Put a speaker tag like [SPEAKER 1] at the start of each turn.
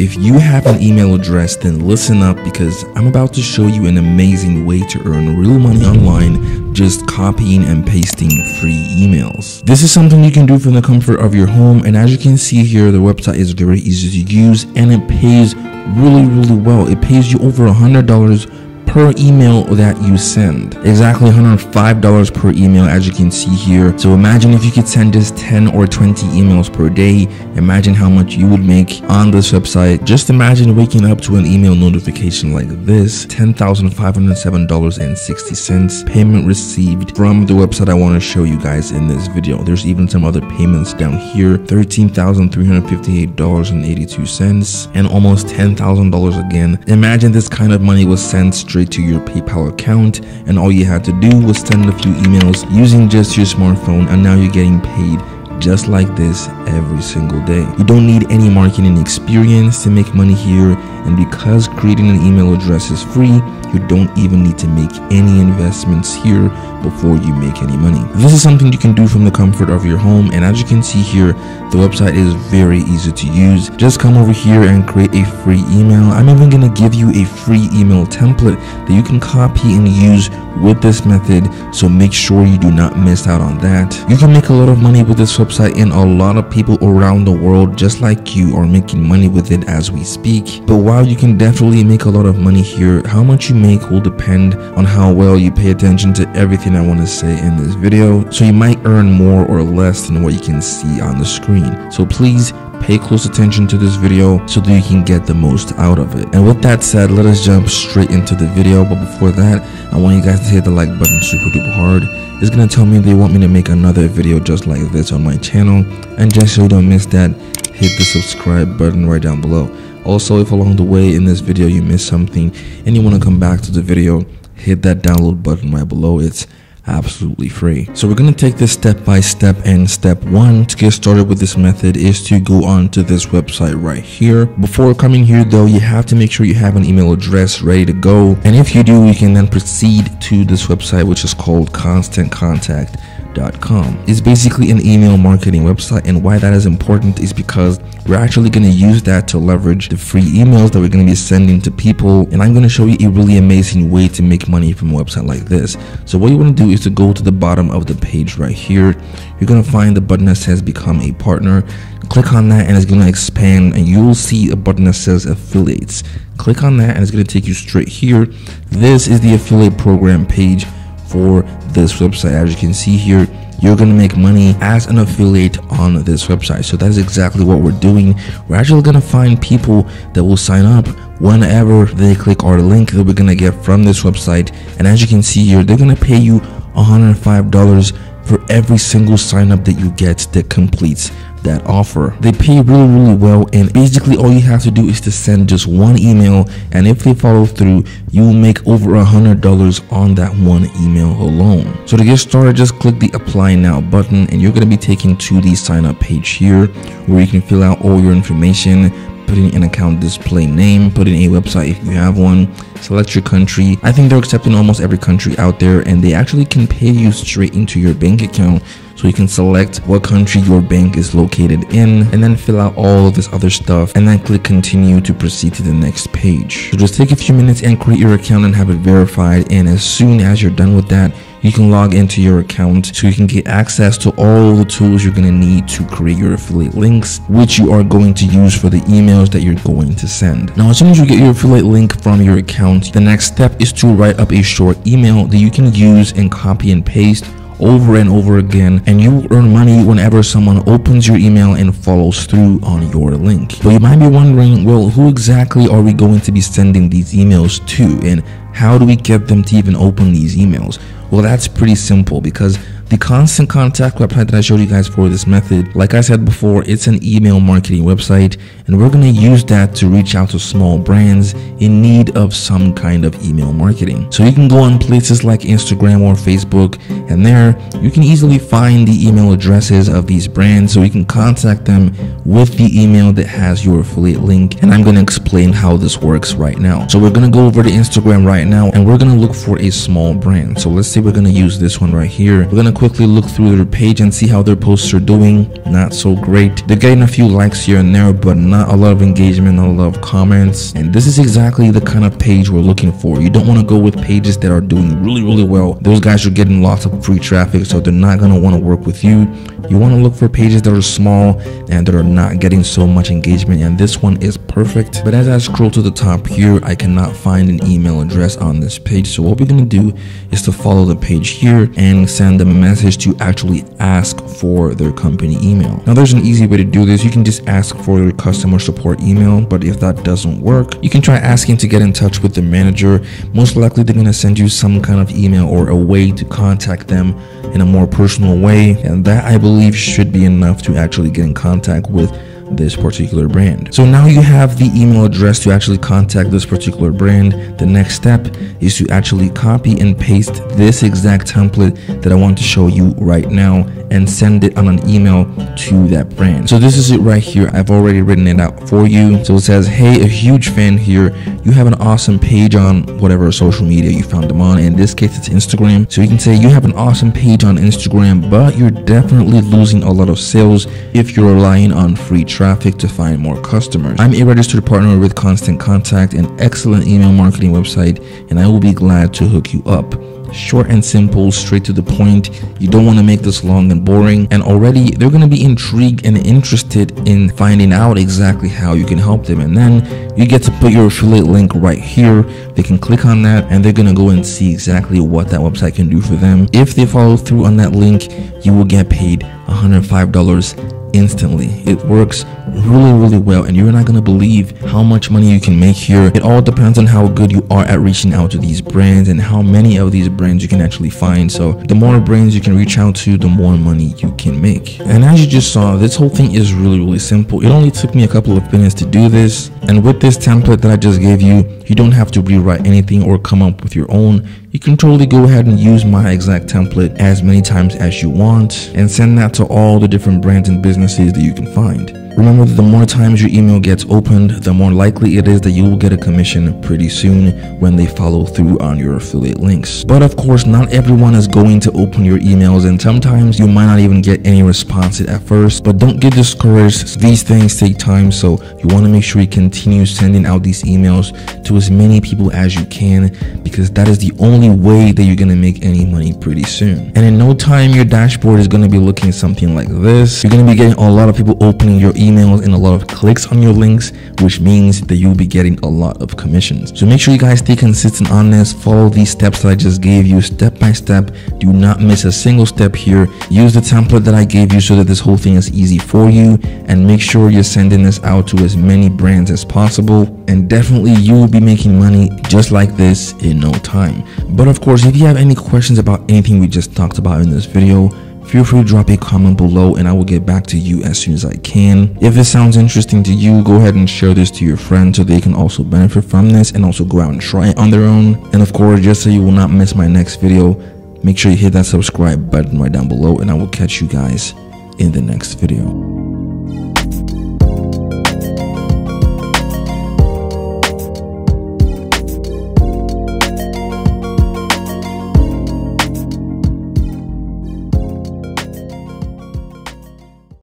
[SPEAKER 1] If you have an email address, then listen up because I'm about to show you an amazing way to earn real money online just copying and pasting free emails. This is something you can do from the comfort of your home and as you can see here the website is very easy to use and it pays really really well. It pays you over a hundred dollars per email that you send. Exactly $105 per email as you can see here. So imagine if you could send just 10 or 20 emails per day. Imagine how much you would make on this website. Just imagine waking up to an email notification like this. $10,507.60 payment received from the website I want to show you guys in this video. There's even some other payments down here. $13,358.82 and almost $10,000 again. Imagine this kind of money was sent straight straight to your PayPal account and all you had to do was send a few emails using just your smartphone and now you're getting paid just like this every single day. You don't need any marketing experience to make money here and because creating an email address is free, you don't even need to make any investments here before you make any money. This is something you can do from the comfort of your home and as you can see here, the website is very easy to use. Just come over here and create a free email. I'm even going to give you a free email template that you can copy and use with this method so make sure you do not miss out on that. You can make a lot of money with this website and a lot of people around the world just like you are making money with it as we speak. But while you can definitely make a lot of money here, how much you make will depend on how well you pay attention to everything I want to say in this video. So you might earn more or less than what you can see on the screen. So please pay close attention to this video so that you can get the most out of it. And with that said, let us jump straight into the video. But before that, I want you guys to hit the like button super duper hard. It's gonna tell me they want me to make another video just like this on my channel. And just so you don't miss that, hit the subscribe button right down below. Also, if along the way in this video you missed something and you want to come back to the video, hit that download button right below. It's absolutely free. So we're going to take this step by step and step one to get started with this method is to go on to this website right here. Before coming here though, you have to make sure you have an email address ready to go. And if you do, you can then proceed to this website, which is called Constant Contact It's basically an email marketing website and why that is important is because we're actually going to use that to leverage the free emails that we're going to be sending to people and I'm going to show you a really amazing way to make money from a website like this. So what you want to do is to go to the bottom of the page right here. You're going to find the button that says become a partner. Click on that and it's going to expand and you'll see a button that says affiliates. Click on that and it's going to take you straight here. This is the affiliate program page for this website. As you can see here, you're going to make money as an affiliate on this website. So that's exactly what we're doing. We're actually going to find people that will sign up whenever they click our link that we're going to get from this website. And as you can see here, they're going to pay you $105 for every single sign up that you get that completes that offer. They pay really, really well, and basically all you have to do is to send just one email, and if they follow through, you will make over a hundred dollars on that one email alone. So to get started, just click the apply now button, and you're going to be taken to the sign up page here where you can fill out all your information put in an account display name, put in a website if you have one, select your country. I think they're accepting almost every country out there and they actually can pay you straight into your bank account so you can select what country your bank is located in and then fill out all of this other stuff and then click continue to proceed to the next page. So just take a few minutes and create your account and have it verified and as soon as you're done with that, you can log into your account so you can get access to all the tools you're going to need to create your affiliate links which you are going to use for the emails that you're going to send now as soon as you get your affiliate link from your account the next step is to write up a short email that you can use and copy and paste over and over again and you earn money whenever someone opens your email and follows through on your link. But you might be wondering, well, who exactly are we going to be sending these emails to and how do we get them to even open these emails? Well, that's pretty simple because the constant contact website that I showed you guys for this method, like I said before, it's an email marketing website and we're going to use that to reach out to small brands in need of some kind of email marketing. So you can go on places like Instagram or Facebook and there you can easily find the email addresses of these brands so you can contact them with the email that has your affiliate link and I'm going to explain how this works right now. So we're going to go over to Instagram right now and we're going to look for a small brand. So let's say we're going to use this one right here. We're going to quickly look through their page and see how their posts are doing. Not so great. They're getting a few likes here and there, but not not a lot of engagement, a lot of comments. And this is exactly the kind of page we're looking for. You don't want to go with pages that are doing really, really well. Those guys are getting lots of free traffic, so they're not going to want to work with you. You want to look for pages that are small and that are not getting so much engagement. And this one is perfect. But as I scroll to the top here, I cannot find an email address on this page. So what we're going to do is to follow the page here and send a message to actually ask for their company email. Now there's an easy way to do this. You can just ask for your customer support email, but if that doesn't work, you can try asking to get in touch with the manager. Most likely they're going to send you some kind of email or a way to contact them in a more personal way. And that I believe should be enough to actually get in contact with this particular brand. So now you have the email address to actually contact this particular brand. The next step is to actually copy and paste this exact template that I want to show you right now and send it on an email to that brand. So this is it right here. I've already written it out for you. So it says, hey, a huge fan here. You have an awesome page on whatever social media you found them on. In this case, it's Instagram. So you can say you have an awesome page on Instagram, but you're definitely losing a lot of sales if you're relying on free traffic to find more customers. I'm a registered partner with Constant Contact, an excellent email marketing website, and I will be glad to hook you up short and simple, straight to the point. You don't want to make this long and boring. And already they're going to be intrigued and interested in finding out exactly how you can help them. And then you get to put your affiliate link right here. They can click on that and they're going to go and see exactly what that website can do for them. If they follow through on that link, you will get paid $105 instantly. It works really, really well, and you're not gonna believe how much money you can make here. It all depends on how good you are at reaching out to these brands and how many of these brands you can actually find. So, the more brands you can reach out to, the more money you can make. And as you just saw, this whole thing is really, really simple. It only took me a couple of minutes to do this, and with this template that I just gave you, you don't have to rewrite anything or come up with your own you can totally go ahead and use my exact template as many times as you want and send that to all the different brands and businesses that you can find. Remember that the more times your email gets opened, the more likely it is that you will get a commission pretty soon when they follow through on your affiliate links. But of course, not everyone is going to open your emails and sometimes you might not even get any responses at first. But don't get discouraged. These things take time, so you want to make sure you continue sending out these emails to as many people as you can because that is the only way that you're going to make any money pretty soon. And in no time, your dashboard is going to be looking something like this. You're going to be getting a lot of people opening your emails and a lot of clicks on your links, which means that you'll be getting a lot of commissions. So make sure you guys stay consistent on this. Follow these steps that I just gave you step by step. Do not miss a single step here. Use the template that I gave you so that this whole thing is easy for you. And make sure you're sending this out to as many brands as possible. And definitely you will be making money just like this in no time. But of course, if you have any questions about anything we just talked about in this video, feel free to drop a comment below and I will get back to you as soon as I can. If this sounds interesting to you, go ahead and share this to your friends so they can also benefit from this and also go out and try it on their own. And of course, just so you will not miss my next video, make sure you hit that subscribe button right down below and I will catch you guys in the next video.